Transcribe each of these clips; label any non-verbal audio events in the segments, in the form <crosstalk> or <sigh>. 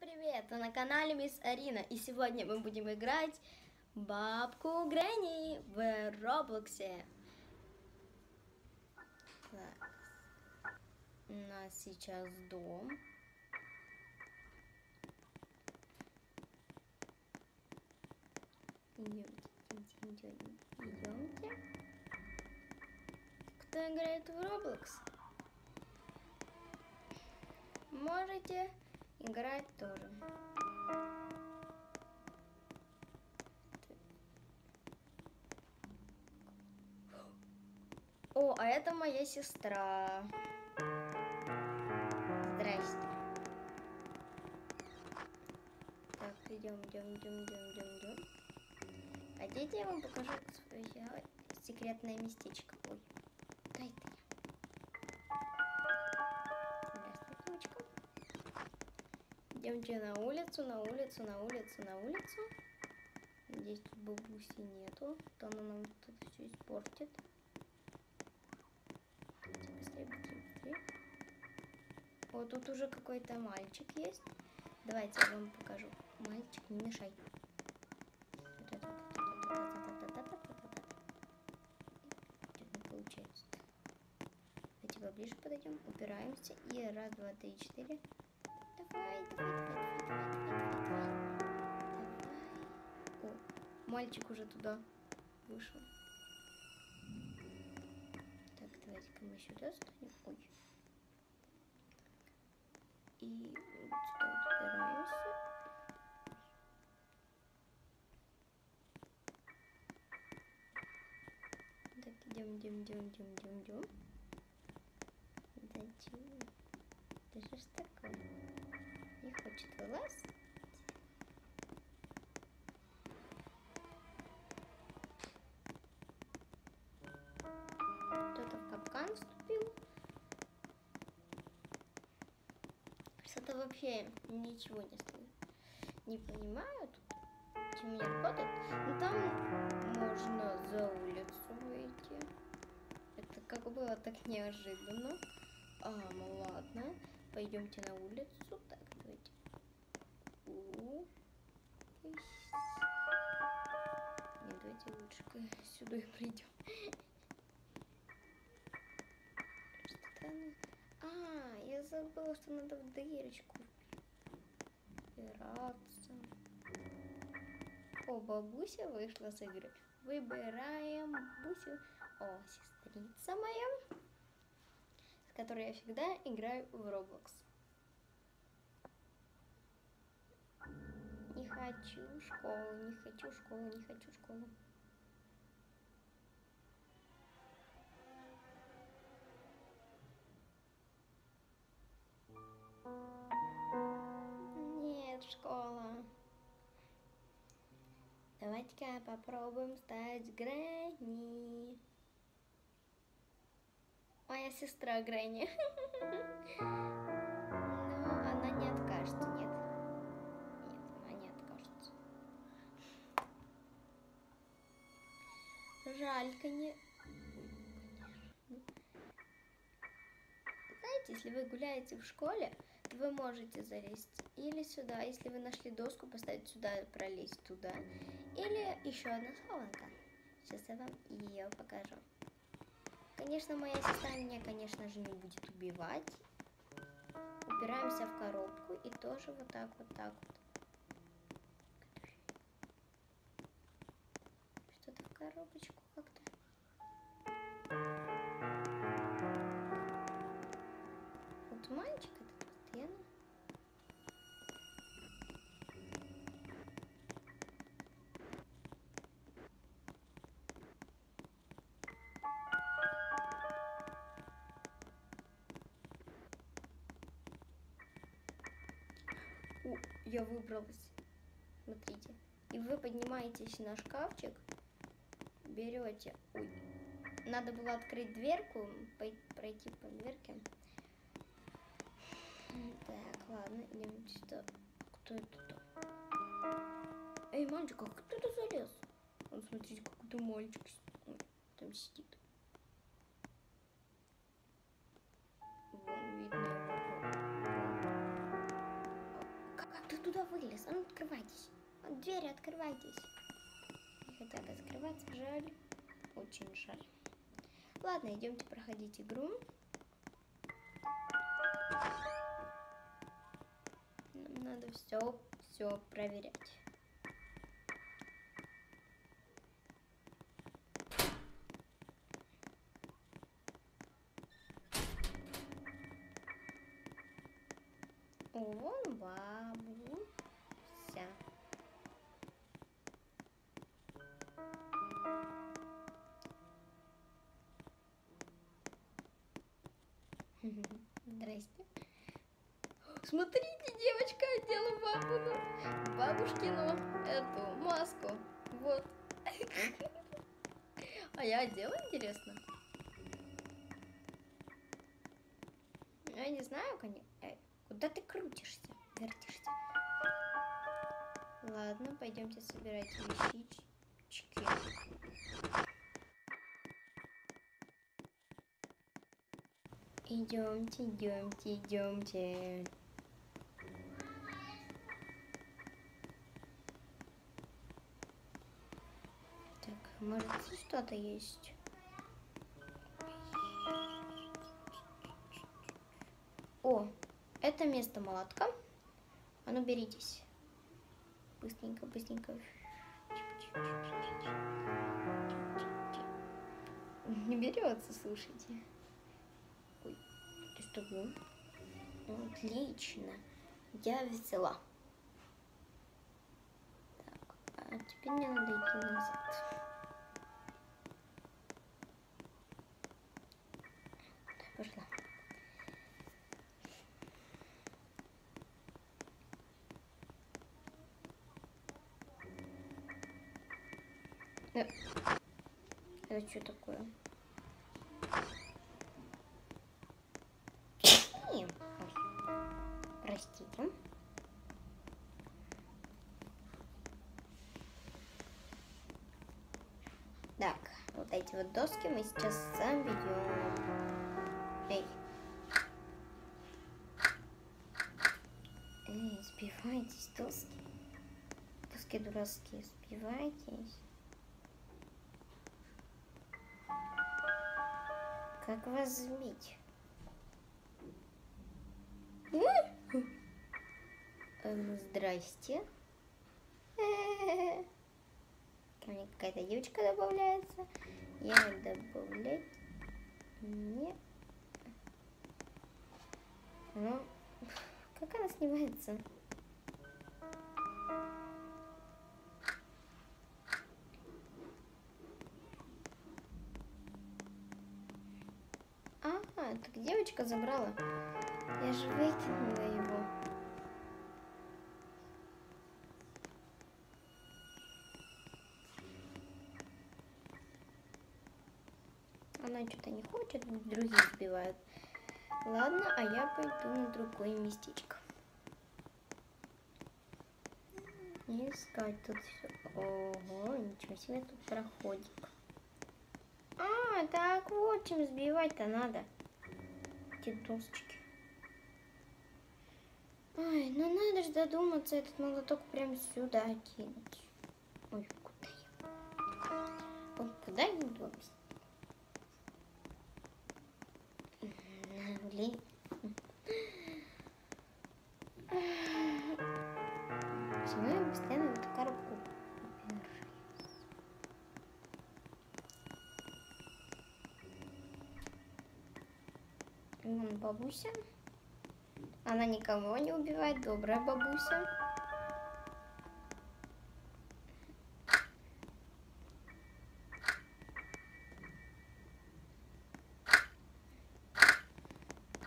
привет! Вы на канале Мисс Арина, и сегодня мы будем играть бабку Грэнни в Роблоксе. Так. У нас сейчас дом. Идемте, идемте, идемте, идемте. Кто играет в Roblox? Можете играть тоже. О, а это моя сестра. Здрасте. Так, идем, идем, идем, идем, идем, идем. Хотите, я вам покажу свое секретное местечко? Ой, Идемте на улицу, на улицу, на улицу, на улицу. Надеюсь, тут бабуси нету. То она нам тут все испортит. Быстрее, быстрее, быстрее. О, тут уже какой-то мальчик есть. Давайте я вам покажу. Мальчик, не мешай. Не получается. Давайте поближе подойдем, упираемся. И раз, два, три, четыре. Давай, давай, давай, давай, давай, давай, давай. О, мальчик уже туда вышел. Так, давайте-ка мы сюда станем. Ой. И вот сюда вот упираемся. Так, идем, идем, идем, идем, идем, идем. Чего? Да что ж такое? Не хочет вылазить. Кто-то в капкан вступил. Что-то вообще ничего не стоит. Не понимаю тут, чем не работает. Ну там можно за улицу выйти. Это как было так неожиданно. А, ну ладно. Пойдемте на улицу. Лучше сюда и придем. А, я забыла, что надо в дырочку убираться. О, бабуся вышла с игры. Выбираем бусю. О, сестрица моя, с которой я всегда играю в Roblox. Не хочу школу, не хочу школу, не хочу школу. Давайте-ка попробуем стать Грэнни. Моя сестра Грэнни. <laughs> Но она не откажется, нет. Нет, она не откажется. Жалька не... Знаете, если вы гуляете в школе, вы можете залезть или сюда, если вы нашли доску, поставить сюда, пролезть туда. Или еще одна схованка. Сейчас я вам ее покажу. Конечно, моя сестра меня, конечно же, не будет убивать. Упираемся в коробку и тоже вот так, вот так вот. Что-то в коробочку я выбралась. Смотрите. И вы поднимаетесь на шкафчик, берете. Ой. Надо было открыть дверку, пройти по дверке. Так, ладно, идем сюда. Кто это там? Эй, мальчик, а туда залез? Вот смотрите, какой-то мальчик там сидит. Туда вылез? А ну открывайтесь. Двери открывайтесь. Не хотят открываться, жаль. Очень жаль. Ладно, идемте проходить игру. Нам надо все, все проверять. Смотрите, девочка одела бабуну, бабушкину эту маску. Вот. <laughs> А я одела, интересно? Я не знаю, конечно. Куда ты крутишься, вертишься? Ладно, пойдемте собирать вещички. Идемте, идемте, идемте. Может что-то есть? О, это место молотка. А ну беритесь. Быстренько, быстренько. Не берется, слушайте. Ой, что, ну? Отлично. Я взяла. Так, а теперь мне надо идти назад. Э, Это что такое? Ой, Простите. Так, вот эти вот доски мы сейчас соберем. Эй. Эй, сбивайтесь, доски. Доски дурацкие, сбивайтесь. Как вас сбить? Эм, здрасте. Ко мне какая-то девочка добавляется. Я добавлять не... Ну, как она снимается? Девочка забрала. Я же выкинула его. Она что-то не хочет, другие сбивают. Ладно, а я пойду на другое местечко. Искать тут все. Ого, ничего себе тут проходик. А, так вот чем сбивать-то надо. Эти досочки. Ай, ну надо же додуматься этот молоток прям сюда кинуть. Ой, куда я? Ой, куда я иду? Блин. Бабуся. Она никого не убивает, добрая бабуся.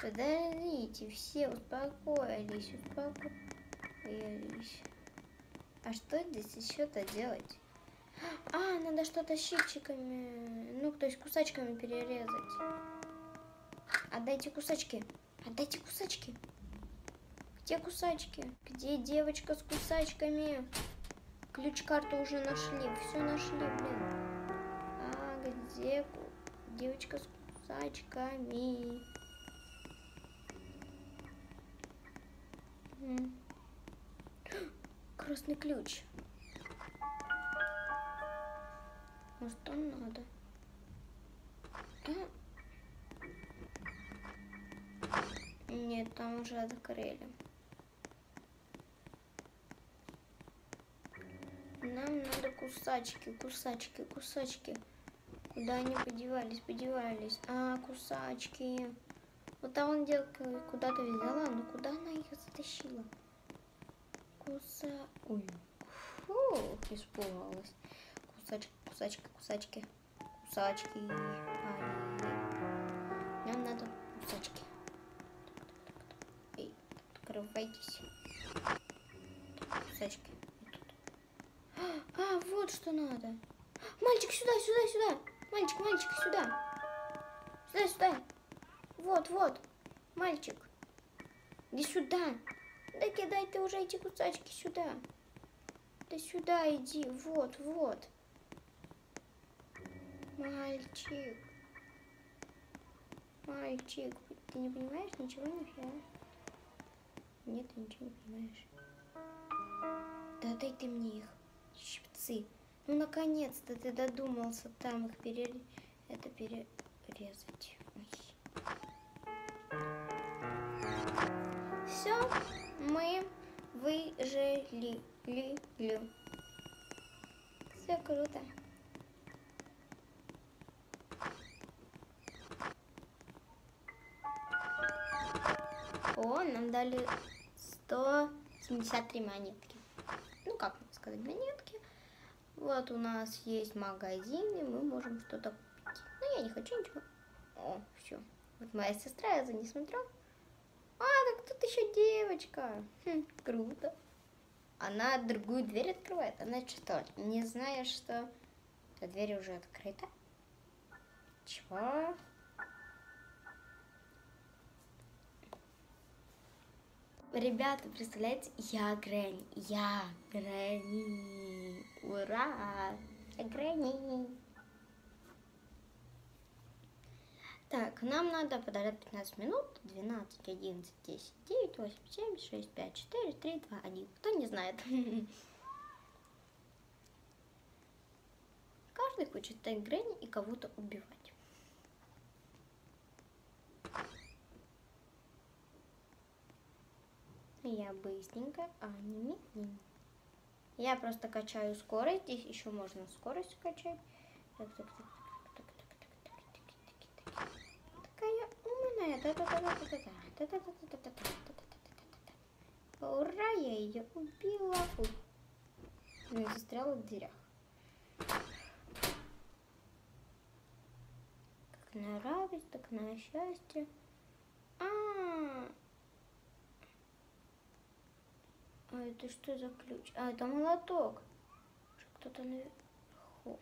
Подождите, все успокоились, успокоились. А что здесь еще-то делать? А, надо что-то щипчиками, ну, то есть кусачками перерезать. Отдайте кусачки. Отдайте кусачки. Где кусачки? Где девочка с кусачками? Ключ-карту уже нашли. Все нашли, блин. А где девочка с кусачками? красный ключ. Может, он надо? А? Нет, там уже открыли. Нам надо кусачки, кусачки, кусачки. Куда они подевались, подевались? А, кусачки. Вот там он девка куда-то взяла, но куда она их затащила? Куса... Ой, фу, испугалась. Кусачки, кусачки, кусачки, кусачки. Открывайтесь. Кусачки. А, вот что надо. Мальчик, сюда, сюда, сюда. Мальчик, мальчик, сюда. Сюда, сюда. Вот, вот. Мальчик. Иди сюда. Да кидай ты уже эти кусачки сюда. Да сюда иди. Вот, вот. Мальчик. Мальчик, ты не понимаешь ничего нифига? Нет, ты ничего не понимаешь. Да дай ты мне их, щипцы. Ну, наконец-то ты додумался там их пере... это перерезать. Все, мы выжили. Все круто. О, нам дали 173 монетки. Ну, как сказать, монетки. Вот у нас есть магазины, мы можем что-то купить. Но я не хочу ничего. О, все. Вот моя сестра, я за ней смотрю. А, так тут еще девочка. Хм, круто. Она другую дверь открывает. Она что, не зная, что эта дверь уже открыта? Чего? Ребята, представляете, я Грэнни, я Грэнни, ура, я Грэнни. Так, нам надо подождать 15 минут, 12, 11, 10, 9, 8, 7, 6, 5, 4, 3, 2, 1. Кто не знает? <laughs> Каждый хочет стать Грэнни и кого-то убивать. Я быстренько, а медленно. Я просто качаю скорость. Здесь еще можно скорость качать. Так, так, так, так, так, так, так, так, так, так. Такая умная. Ура, я ее убила. Ой. Ну, застряла в дверях. Как на радость, так на счастье. А, -а, -а. А это что за ключ? А, это молоток. Кто-то наверху.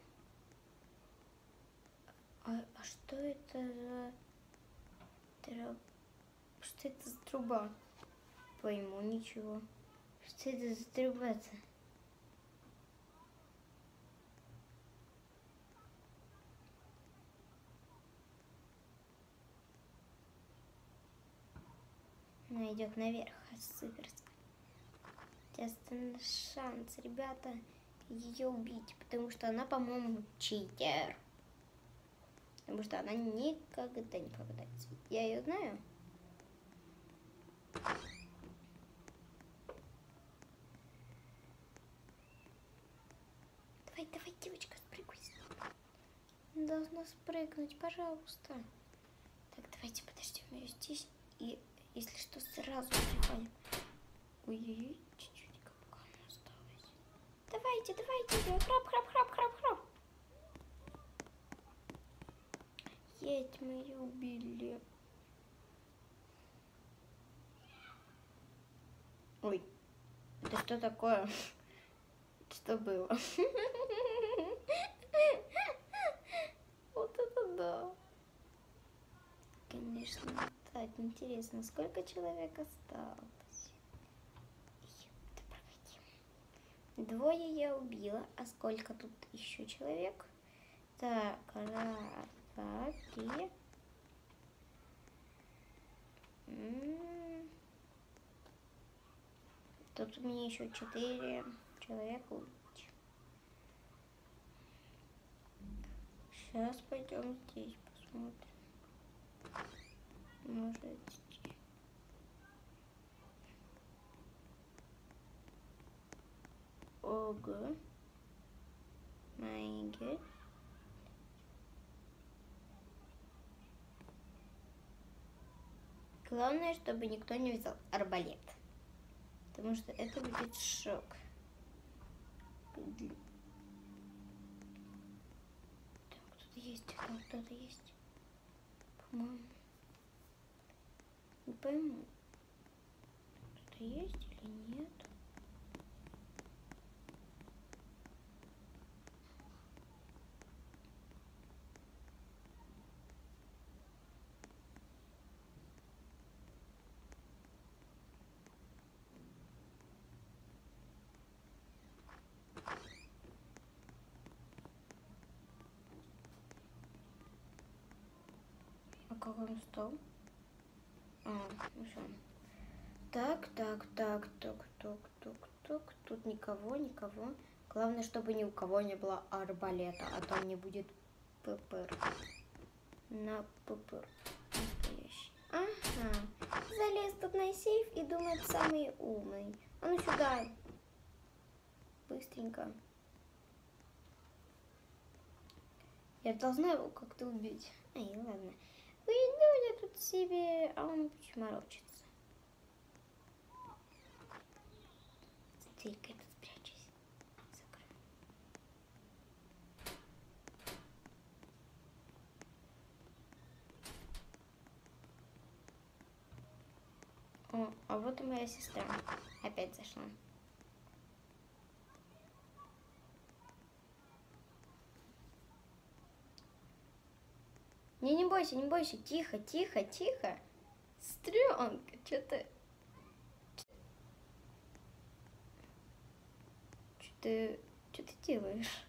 А, а что это за... Что это за труба? Пойму ничего. Что это за труба-то? Она идет наверх. Супер естественный шанс, ребята, ее убить, потому что она, по-моему, читер. Потому что она никогда не попадается. Я ее знаю. Давай, давай, девочка, спрыгивай. Должна спрыгнуть, пожалуйста. Так, давайте подождем ее здесь. И, если что, сразу приходим. Ой-ой-ой. Давайте, давайте, храп, храп, храп, храп, храп. Есть, мы ее убили. Ой, это что такое? <laughs> Что было? <laughs> Вот это да. Конечно, так интересно, сколько человек осталось? Двое я убила. А сколько тут еще человек? Так, раз, два, три. Тут у меня еще четыре человека убить. Сейчас пойдем здесь посмотрим. Может My God. Главное, чтобы никто не взял арбалет. Потому что это будет шок. Так, кто-то есть, там кто-то есть. По-моему. Не пойму. Кто-то есть или нет? Он стал? А, ну всё. Так, так, так, так, так, так, так. Тут никого, никого. Главное, чтобы ни у кого не было арбалета, а там не будет ППР. На ППР. Настоящий. Ага. Залез тут на сейф и думает самый умный. А ну сюда. Быстренько. Я должна его как-то убить. Ай, ладно. Уйду я тут себе, а он морочится. Смотри-ка, тут спрячусь. Закрою. О, а вот и моя сестра. Опять зашла. Не, не бойся, не бойся. Тихо, тихо, тихо. Стрёмка, что ты... Что ты... Что ты делаешь?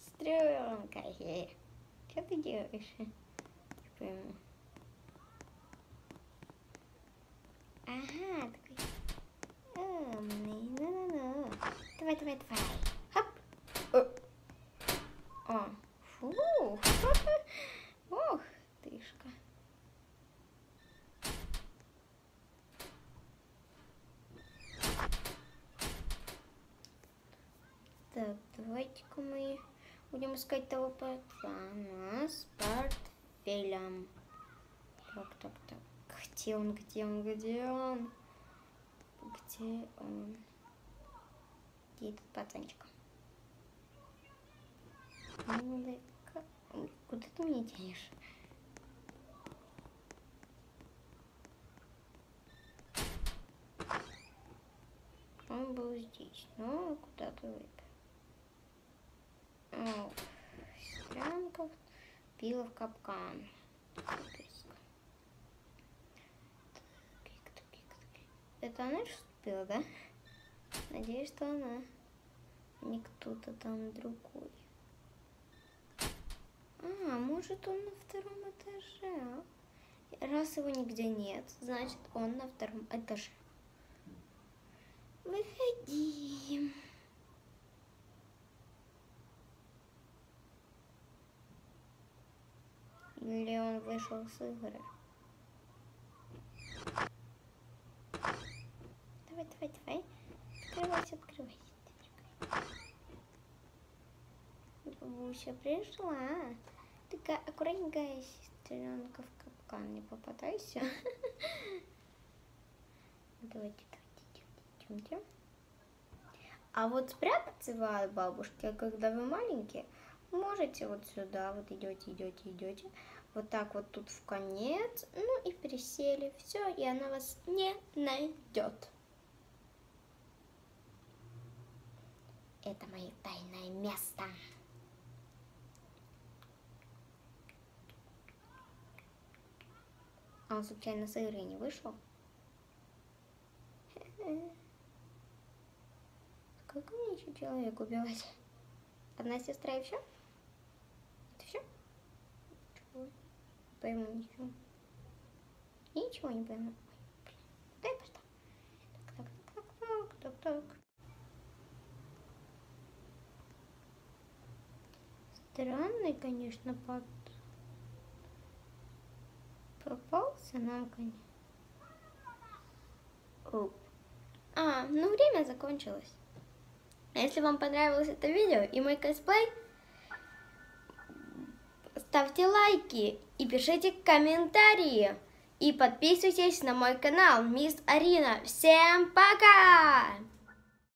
Стрёмка, что ты делаешь? Не пойму. Ага, такой умный. Ну-ну-ну. Давай, давай, давай. Хоп. О. О. Фу. <laughs> Ох, тышка. Так, давайте-ка мы будем искать того пацана с портфелем. Так, так, так. Где он, где он, где он? Где он? Где этот пацанчик? Ой, Куда ты меня тянешь? Он был здесь, но куда-то выпил. О, стрянка пила в капкан. Это она что пила, да? Надеюсь, что она. Не кто-то там другой. А, может он на втором этаже? Раз его нигде нет, значит он на втором этаже. Выходи. Или он вышел с игры? Давай, давай, давай. Открывайся, открывайся. Бабуся пришла. Такая аккуратненькая сестренка в капкан не попадайся. <laughs> Давайте, давайте, идем, идем. А вот спрятаться от бабушки, когда вы маленькие, можете вот сюда, вот идете, идете, идете, вот так вот тут в конец, ну и присели, все, и она вас не найдет. Это мое тайное место. А он случайно с игры не вышел? Сколько <laughs> мне еще человек убивать? Одна сестра и все? Это все? Не пойму ничего. Ничего не пойму. Ой, блин. Дай пошла. Так, так, так, Так. Странный, конечно, пад. Попался на коне. Оп. А, ну время закончилось. А если вам понравилось это видео и мой косплей, ставьте лайки и пишите комментарии. И подписывайтесь на мой канал Мисс Арина. Всем пока!